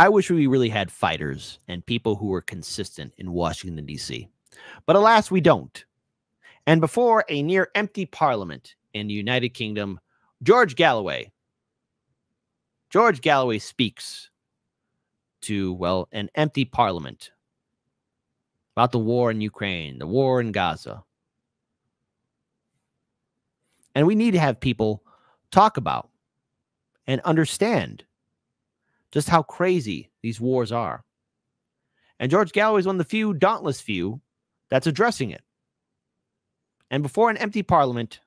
I wish we really had fighters and people who were consistent in Washington, D.C. But alas, we don't. And before a near empty parliament in the United Kingdom, George Galloway, George Galloway speaks to, well, an empty parliament about the war in Ukraine, the war in Gaza. And we need to have people talk about and understand just how crazy these wars are. And George Galloway is one of the few, dauntless few, that's addressing it. And before an empty parliament,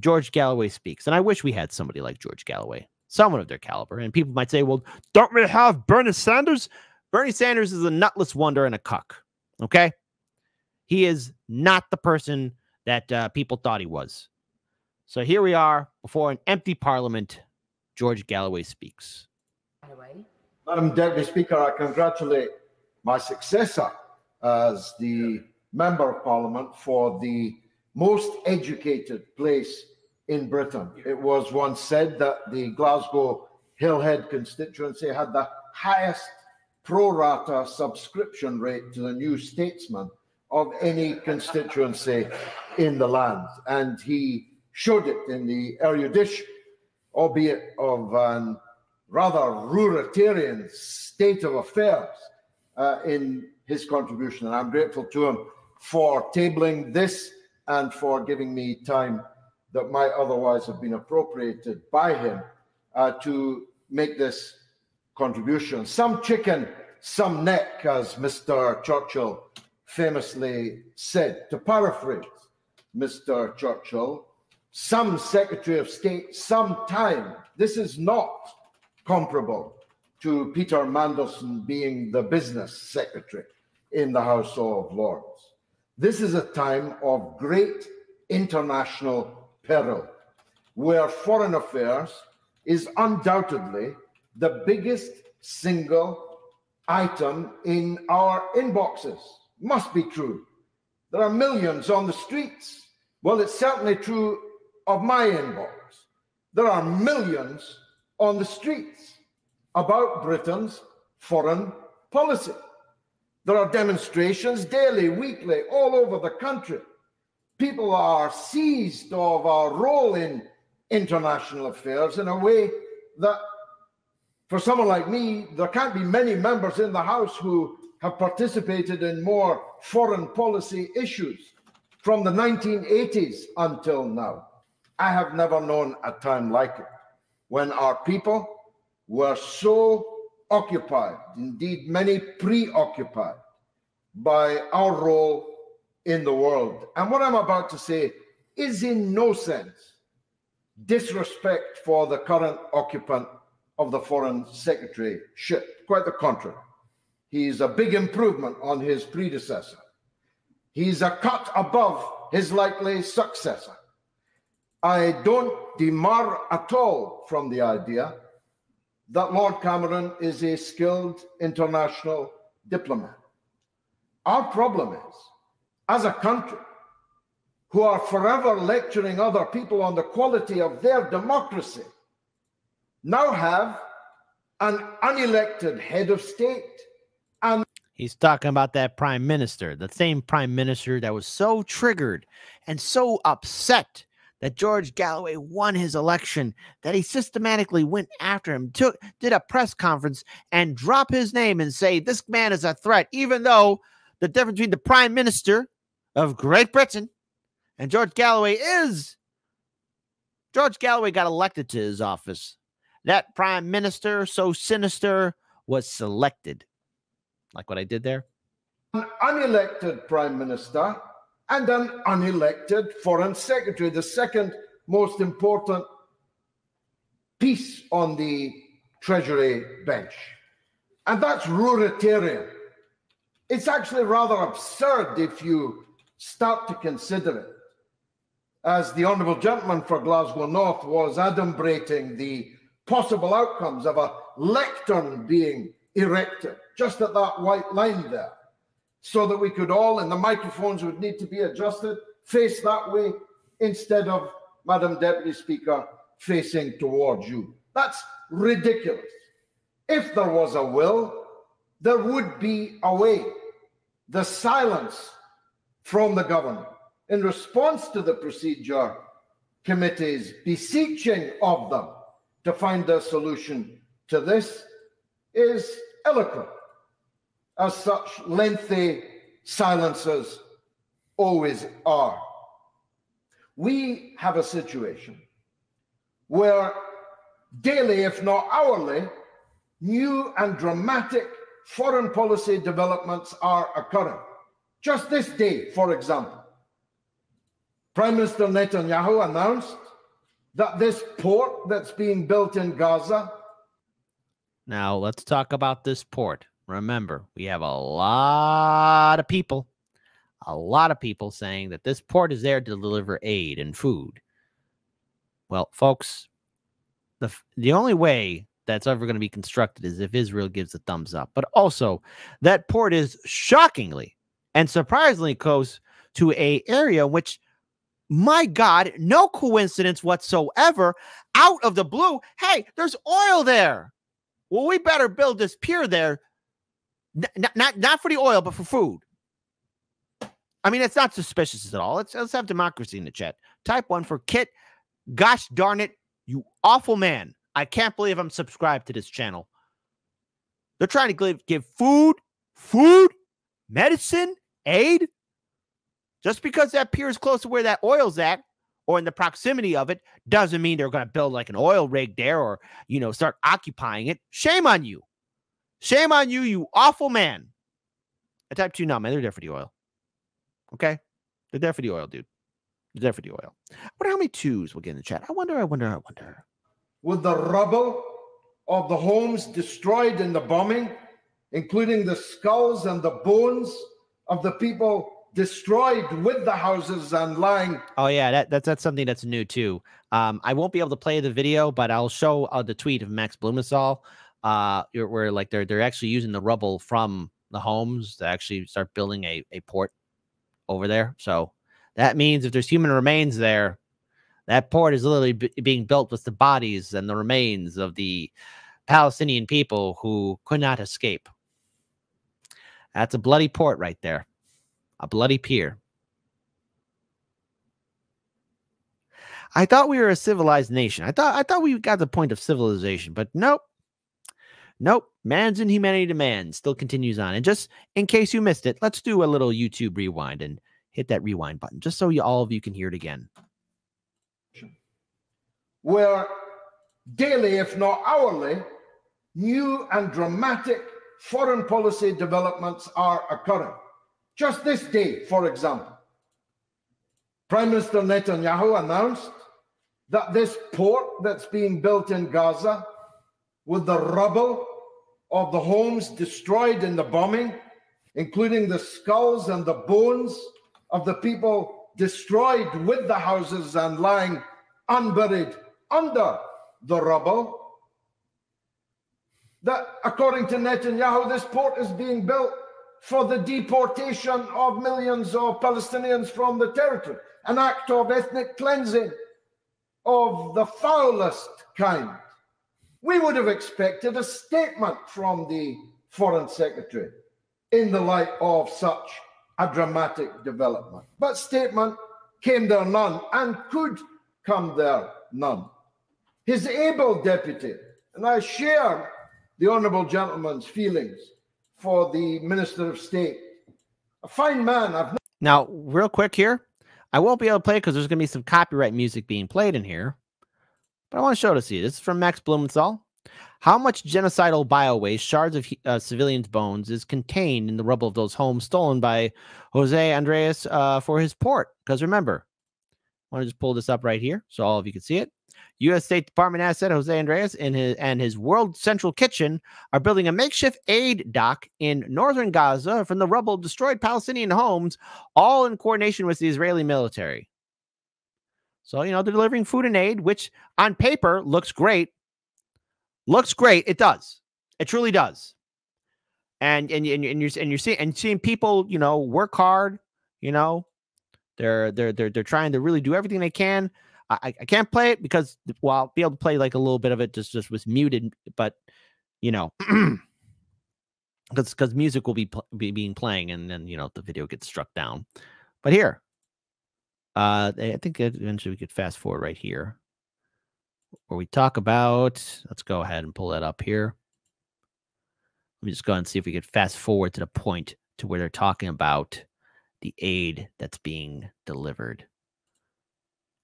George Galloway speaks. And I wish we had somebody like George Galloway, someone of their caliber. And people might say, well, don't we have Bernie Sanders? Bernie Sanders is a nutless wonder and a cuck. Okay. He is not the person that uh, people thought he was. So here we are before an empty parliament. George Galloway speaks. Madam Deputy Speaker, I congratulate my successor as the Member of Parliament for the most educated place in Britain. It was once said that the Glasgow Hillhead constituency had the highest pro rata subscription rate to the New Statesman of any constituency in the land. And he showed it in the erudition, albeit of an rather Ruritanian state of affairs uh, in his contribution. And I'm grateful to him for tabling this and for giving me time that might otherwise have been appropriated by him uh, to make this contribution. Some chicken, some neck, as Mr. Churchill famously said. To paraphrase Mr. Churchill, some Secretary of State, some time. This is not comparable to Peter Mandelson being the business secretary in the House of Lords. This is a time of great international peril, where foreign affairs is undoubtedly the biggest single item in our inboxes. Must be true. There are millions on the streets. Well, it's certainly true of my inbox. There are millions on the streets about Britain's foreign policy. There are demonstrations daily, weekly, all over the country. People are seized of our role in international affairs in a way that, for someone like me, there can't be many members in the House who have participated in more foreign policy issues from the 1980s until now. I have never known a time like it when our people were so occupied, indeed, many preoccupied by our role in the world. And what I'm about to say is in no sense disrespect for the current occupant of the foreign secretaryship. Quite the contrary. He's a big improvement on his predecessor. He's a cut above his likely successor. I don't demur at all from the idea that Lord Cameron is a skilled international diplomat. Our problem is, as a country, who are forever lecturing other people on the quality of their democracy, now have an unelected head of state. And he's talking about that prime minister, the same prime minister that was so triggered and so upset that George Galloway won his election, that he systematically went after him, took did a press conference and drop his name and say this man is a threat, even though the difference between the Prime Minister of Great Britain and George Galloway is George Galloway got elected to his office. That Prime Minister, so sinister, was selected. Like what I did there? An unelected Prime Minister and an unelected foreign secretary, the second most important piece on the Treasury bench. And that's Ruritanian. It's actually rather absurd if you start to consider it. As the Honourable Gentleman for Glasgow North was adumbrating the possible outcomes of a lectern being erected just at that white line there so that we could all, and the microphones would need to be adjusted, face that way instead of, Madam Deputy Speaker, facing towards you. That's ridiculous. If there was a will, there would be a way. The silence from the government in response to the procedure committees beseeching of them to find a solution to this is eloquent, as such lengthy silences always are. We have a situation where daily, if not hourly, new and dramatic foreign policy developments are occurring. Just this day, for example, Prime Minister Netanyahu announced that this port that's being built in Gaza. Now, let's talk about this port. Remember, we have a lot of people, a lot of people saying that this port is there to deliver aid and food. Well, folks, the the only way that's ever going to be constructed is if Israel gives a thumbs up. But also, that port is shockingly and surprisingly close to a area which my God, no coincidence whatsoever. Out of the blue, hey, there's oil there. Well, we better build this pier there, N- not not for the oil, but for food. I mean, it's not suspicious at all. Let's let's have democracy in the chat. Type one for Kit. Gosh darn it, you awful man! I can't believe I'm subscribed to this channel. They're trying to give, give food, food, medicine, aid just because that pier is close to where that oil's at or in the proximity of it doesn't mean they're going to build like an oil rig there or, you know, start occupying it. Shame on you. Shame on you, you awful man. I type two now, man. They're there for the oil. Okay? They're there for the oil, dude. They're there for the oil. I wonder how many twos we'll get in the chat. I wonder, I wonder, I wonder. With the rubble of the homes destroyed in the bombing, including the skulls and the bones of the people destroyed with the houses and lying. Oh yeah, that, that's that's something that's new too. Um, I won't be able to play the video, but I'll show uh, the tweet of Max Blumenthal, uh, where like they're they're actually using the rubble from the homes to actually start building a a port over there. So that means if there's human remains there, that port is literally being built with the bodies and the remains of the Palestinian people who could not escape. That's a bloody port right there a bloody pier. I thought we were a civilized nation. I thought I thought we got the point of civilization, but nope. Nope. Man's inhumanity to man still continues on. And just in case you missed it, let's do a little YouTube rewind and hit that rewind button just so you, all of you can hear it again. Where daily, if not hourly, new and dramatic foreign policy developments are occurring. Just this day, for example, Prime Minister Netanyahu announced that this port that's being built in Gaza, with the rubble of the homes destroyed in the bombing, including the skulls and the bones of the people destroyed with the houses and lying unburied under the rubble. That, according to Netanyahu, this port is being built for the deportation of millions of Palestinians from the territory, an act of ethnic cleansing of the foulest kind. We would have expected a statement from the Foreign Secretary in the light of such a dramatic development. But statement came there none and could come there none. His able deputy, and I share the honourable gentleman's feelings for the Minister of State. A fine man. I've now, real quick here, I won't be able to play because there's going to be some copyright music being played in here. But I want to show to you. This is from Max Blumenthal. How much genocidal biowaste, shards of uh, civilians' bones, is contained in the rubble of those homes stolen by Jose Andres uh, for his port? Because remember, I want to just pull this up right here so all of you can see it. U.S. State Department asset Jose Andres and his, and his World Central Kitchen are building a makeshift aid dock in northern Gaza from the rubble of destroyed Palestinian homes, all in coordination with the Israeli military. So, you know, they're delivering food and aid, which on paper looks great. Looks great. It does. It truly does. And and, and, and you're and you're seeing and seeing people, you know, work hard, you know, they're they're they're they're trying to really do everything they can I, I can't play it because well I'll be able to play like a little bit of it just just was muted but you know, because because music will be, be being playing, and then you know the video gets struck down. But here, uh, I think eventually we could fast forward right here, where we talk about. Let's go ahead and pull that up here. Let me just go and see if we could fast forward to the point to where they're talking about the aid that's being delivered.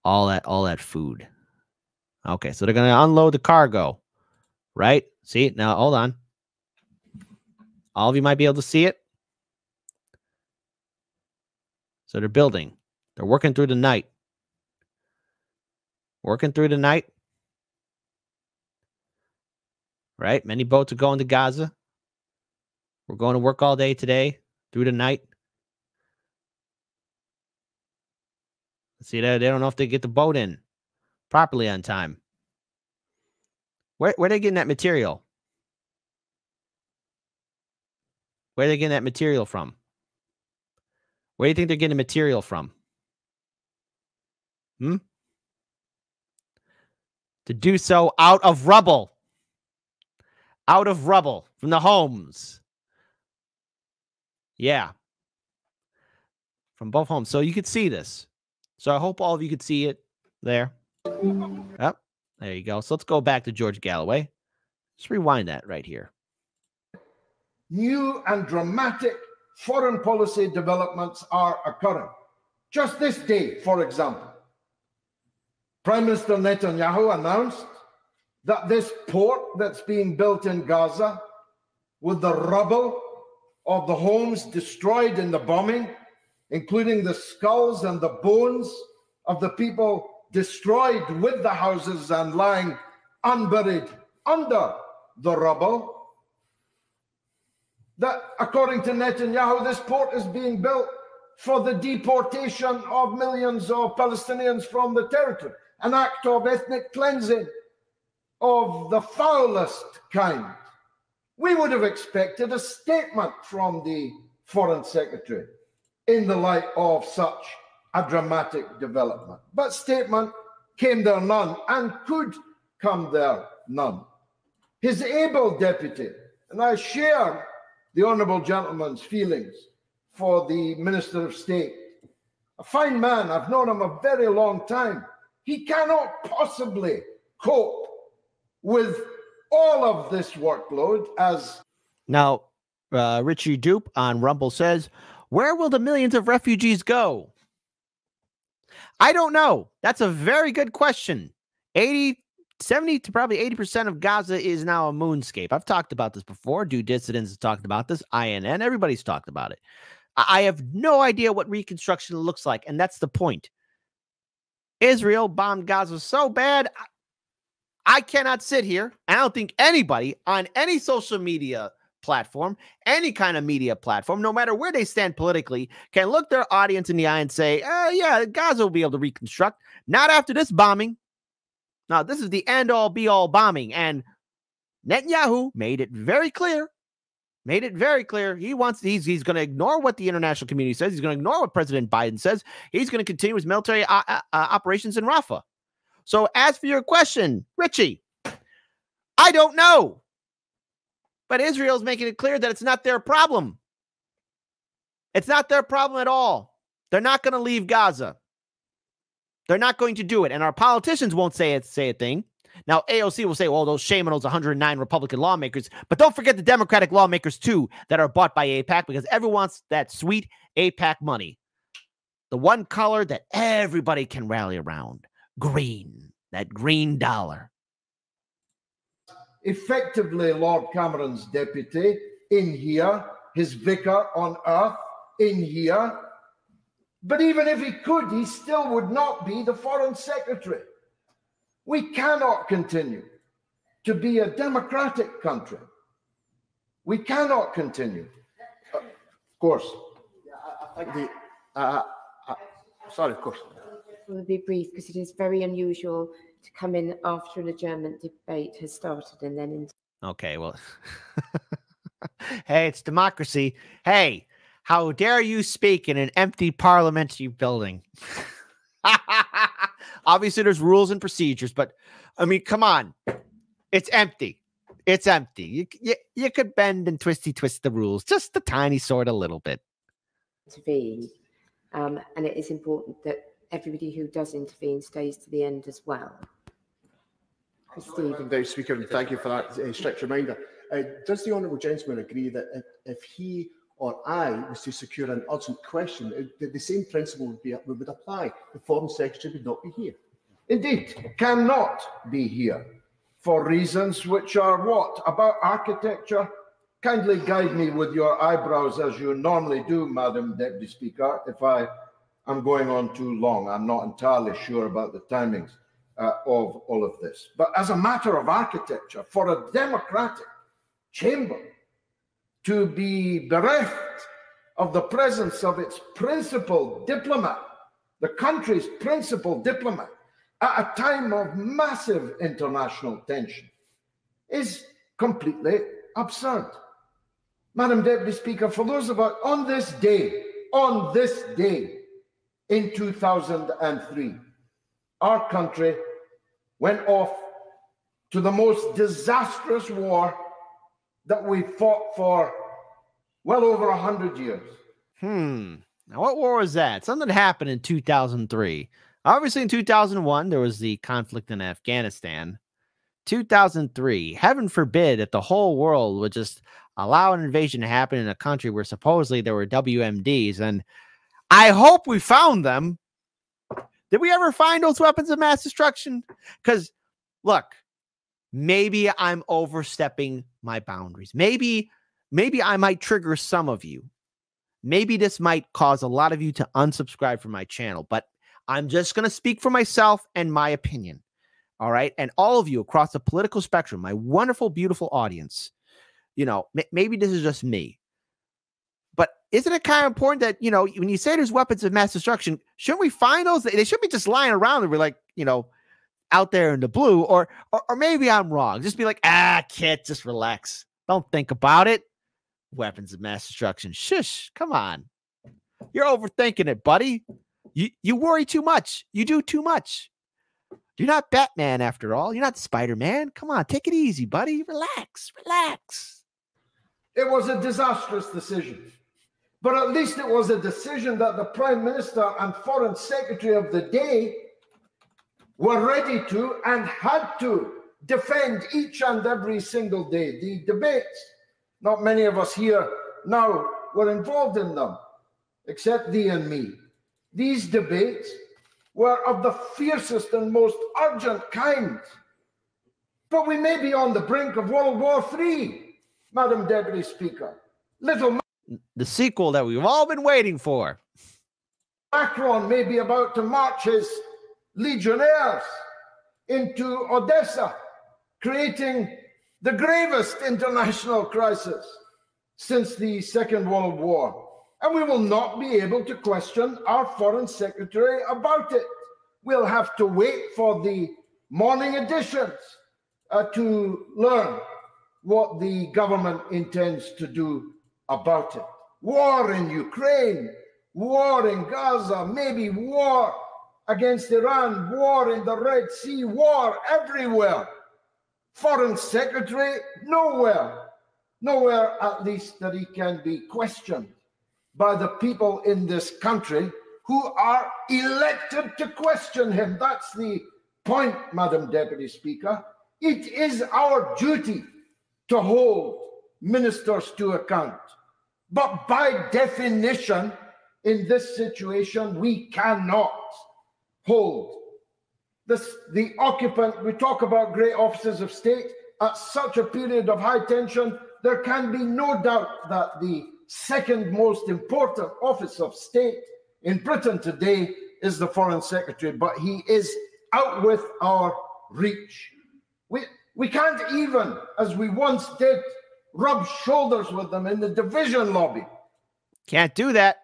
All that, all that food. Okay, so they're going to unload the cargo, right? See now, hold on. All of you might be able to see it. So they're building. They're working through the night. Working through the night. Right? Many boats are going to Gaza. We're going to work all day today through the night. See that they don't know if they get the boat in properly on time. Where where are they getting that material? Where are they getting that material from? Where do you think they're getting material from? Hmm? To do so out of rubble. Out of rubble from the homes. Yeah. From both homes. So you could see this. So I hope all of you could see it there. Yep. There you go. So let's go back to George Galloway. Let's rewind that right here. New and dramatic foreign policy developments are occurring. Just this day, for example, Prime Minister Netanyahu announced that this port that's being built in Gaza, with the rubble of the homes destroyed in the bombing, including the skulls and the bones of the people destroyed with the houses and lying unburied under the rubble. That, according to Netanyahu, this port is being built for the deportation of millions of Palestinians from the territory, an act of ethnic cleansing of the foulest kind. We would have expected a statement from the Foreign Secretary in the light of such a dramatic development. But statement came there none and could come there none. His able deputy, and I share the honourable gentleman's feelings for the Minister of State, a fine man, I've known him a very long time. He cannot possibly cope with all of this workload as. Now, uh, Richie Dupe on Rumble says, Where will the millions of refugees go? I don't know. That's a very good question. 80, 70 to probably 80% of Gaza is now a moonscape. I've talked about this before. Due Dissidence has talked about this. INN, everybody's talked about it. I have no idea what reconstruction looks like. And that's the point. Israel bombed Gaza so bad. I cannot sit here. I don't think anybody on any social media platform, any kind of media platform, no matter where they stand politically, can look their audience in the eye and say, oh, yeah, Gaza will be able to reconstruct. Not after this bombing. Now, this is the end all be all bombing. And Netanyahu made it very clear, made it very clear. He wants, he's, he's going to ignore what the international community says. He's going to ignore what President Biden says. He's going to continue his military uh, uh, uh, operations in Rafah. So, as for your question, Richie, I don't know. But Israel's making it clear that it's not their problem. It's not their problem at all. They're not going to leave Gaza. They're not going to do it. And our politicians won't say it, say a thing. Now, AOC will say, well, those those 109 Republican lawmakers. But don't forget the Democratic lawmakers, too, that are bought by AIPAC because everyone wants that sweet AIPAC money. The one color that everybody can rally around green, that green dollar effectively Lord Cameron's deputy in here, his vicar on earth in here. But even if he could, he still would not be the foreign secretary. We cannot continue to be a democratic country. We cannot continue. Uh, of course. Yeah, I, the, uh, uh, sorry, of course. Will be brief because it is very unusual to come in after an adjournment debate has started and then. In- okay, well, hey, it's democracy. Hey, how dare you speak in an empty parliamentary building? Obviously, there's rules and procedures, but I mean, come on, it's empty. It's empty. You, you you could bend and twisty twist the rules just a tiny sort of little bit. intervene. Um, and it is important that everybody who does intervene stays to the end as well. Chris Stephens. Deputy Speaker, and thank you for that uh, strict reminder. Uh, does the honourable gentleman agree that if, if he or I was to secure an urgent question, uh, the, the same principle would, be, would apply? The Foreign Secretary would not be here. Indeed, cannot be here for reasons which are what? About architecture? Kindly guide me with your eyebrows as you normally do, Madam Deputy Speaker, if I am going on too long. I'm not entirely sure about the timings uh, of all of this. But as a matter of architecture, for a democratic chamber to be bereft of the presence of its principal diplomat, the country's principal diplomat, at a time of massive international tension, is completely absurd. Madam Deputy Speaker, for those of us on this day, on this day in 2003, our country went off to the most disastrous war that we fought for well over a hundred years. Hmm. Now, what war was that? Something happened in 2003. Obviously, in 2001, there was the conflict in Afghanistan. 2003, heaven forbid that the whole world would just allow an invasion to happen in a country where supposedly there were WMDs. And I hope we found them. Did we ever find those weapons of mass destruction? Because, look, maybe I'm overstepping my boundaries. Maybe, maybe I might trigger some of you. Maybe this might cause a lot of you to unsubscribe from my channel, but I'm just going to speak for myself and my opinion. All right. And all of you across the political spectrum, my wonderful, beautiful audience, you know, maybe this is just me. But isn't it kind of important that, you know, when you say there's weapons of mass destruction, shouldn't we find those? They shouldn't be just lying around and we're like, you know, out there in the blue, or, or or maybe I'm wrong. Just be like, ah, kid, just relax. Don't think about it. Weapons of mass destruction. Shush. Come on. You're overthinking it, buddy. You you worry too much. You do too much. You're not Batman after all. You're not Spider-Man. Come on, take it easy, buddy. Relax. Relax. It was a disastrous decision. But at least it was a decision that the Prime Minister and Foreign Secretary of the day were ready to and had to defend each and every single day. The debates, not many of us here now were involved in them, except thee and me. These debates were of the fiercest and most urgent kind. But we may be on the brink of World War III, Madam Deputy Speaker. Little The sequel that we've all been waiting for. Macron may be about to march his legionnaires into Odessa, creating the gravest international crisis since the Second World War. And we will not be able to question our Foreign Secretary about it. We'll have to wait for the morning editions uh, to learn what the government intends to do about it. War in Ukraine, war in Gaza, maybe war against Iran, war in the Red Sea, war everywhere. Foreign Secretary, nowhere. Nowhere, at least, that he can be questioned by the people in this country who are elected to question him. That's the point, Madam Deputy Speaker. It is our duty to hold ministers to account. But by definition, in this situation, we cannot hold this, the occupant. We talk about great officers of state. At such a period of high tension, there can be no doubt that the second most important office of state in Britain today is the Foreign Secretary, but he is out with our reach. We, we can't even, as we once did, rub shoulders with them in the division lobby. Can't do that.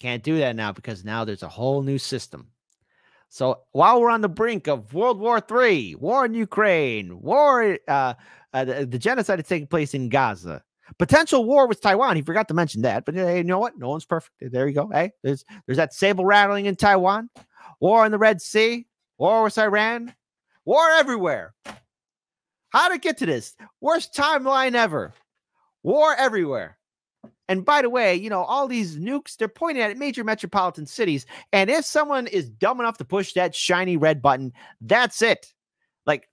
Can't do that now because now there's a whole new system. So while we're on the brink of World War III, war in Ukraine, war, uh, uh, the, the genocide is taking place in Gaza, potential war with Taiwan. He forgot to mention that, but hey, you know what? No one's perfect. There you go. Hey, there's there's that sable rattling in Taiwan, war in the Red Sea, war with Iran, war everywhere. How to get to this? Worst timeline ever. War everywhere. And by the way, you know, all these nukes, they're pointing at major metropolitan cities. And if someone is dumb enough to push that shiny red button, that's it. Like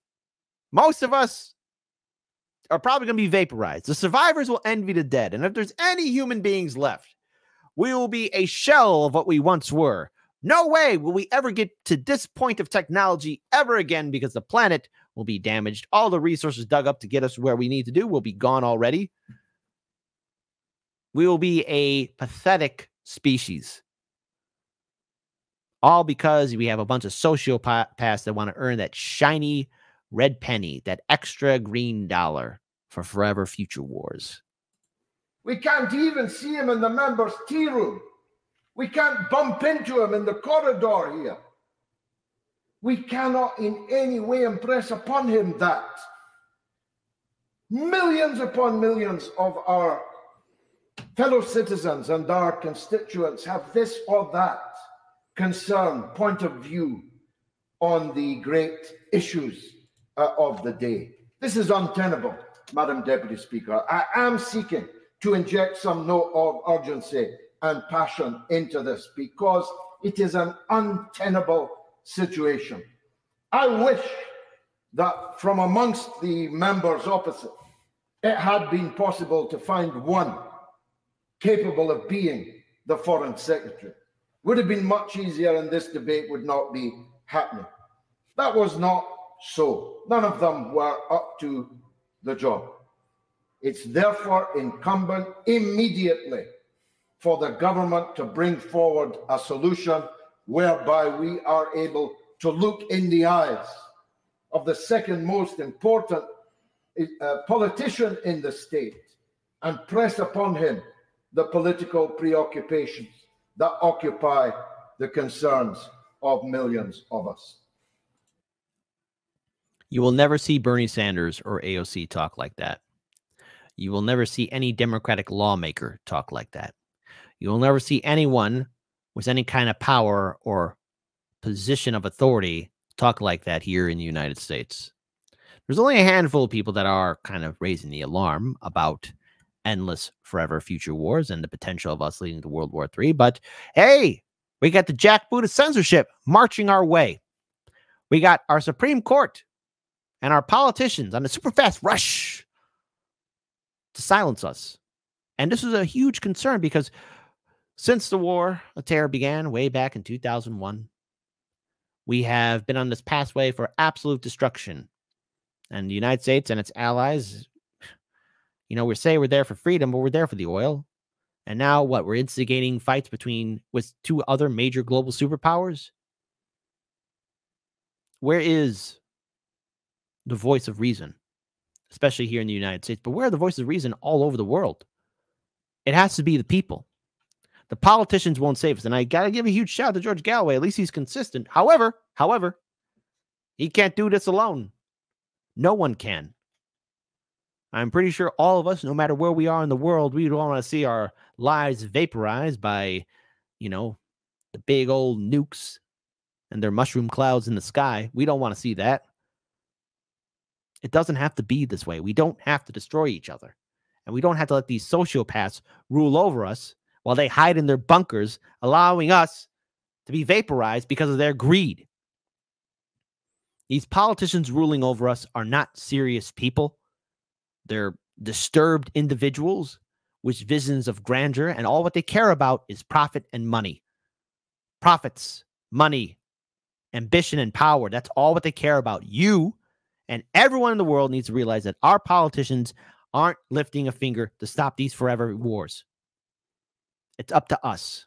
most of us are probably going to be vaporized. The survivors will envy the dead. And if there's any human beings left, we will be a shell of what we once were. No way will we ever get to this point of technology ever again because the planet will be damaged. All the resources dug up to get us where we need to do will be gone already. We will be a pathetic species. All because we have a bunch of sociopaths that want to earn that shiny red penny, that extra green dollar for forever future wars. We can't even see him in the members' tea room. We can't bump into him in the corridor here. We cannot in any way impress upon him that millions upon millions of our fellow citizens and our constituents have this or that concern, point of view on the great issues uh, of the day. This is untenable, Madam Deputy Speaker. I am seeking to inject some note of urgency and passion into this because it is an untenable situation. I wish that from amongst the members opposite, it had been possible to find one capable of being the foreign secretary. Would have been much easier and this debate would not be happening. That was not so. None of them were up to the job. It's therefore incumbent immediately for the government to bring forward a solution whereby we are able to look in the eyes of the second most important uh, politician in the state and press upon him the political preoccupations that occupy the concerns of millions of us. You will never see Bernie Sanders or AOC talk like that. You will never see any Democratic lawmaker talk like that. You will never see anyone with any kind of power or position of authority talk like that here in the United States. There's only a handful of people that are kind of raising the alarm about endless forever future wars and the potential of us leading to World War III. But hey, we got the jackboot of censorship marching our way. We got our Supreme Court and our politicians on a super fast rush to silence us. And this is a huge concern because since the war of terror began way back in 2001, we have been on this pathway for absolute destruction. And the United States and its allies you know, we say we're there for freedom, but we're there for the oil. And now what? We're instigating fights between with two other major global superpowers. Where is the voice of reason, especially here in the United States? But where are the voices of reason all over the world? It has to be the people. The politicians won't save us. And I got to give a huge shout out to George Galloway. At least he's consistent. However, however, he can't do this alone. No one can. I'm pretty sure all of us, no matter where we are in the world, we don't want to see our lives vaporized by, you know, the big old nukes and their mushroom clouds in the sky. We don't want to see that. It doesn't have to be this way. We don't have to destroy each other. And we don't have to let these sociopaths rule over us while they hide in their bunkers, allowing us to be vaporized because of their greed. These politicians ruling over us are not serious people. They're disturbed individuals with visions of grandeur, and all what they care about is profit and money. Profits, money, ambition, and power. That's all what they care about. You and everyone in the world needs to realize that our politicians aren't lifting a finger to stop these forever wars. It's up to us.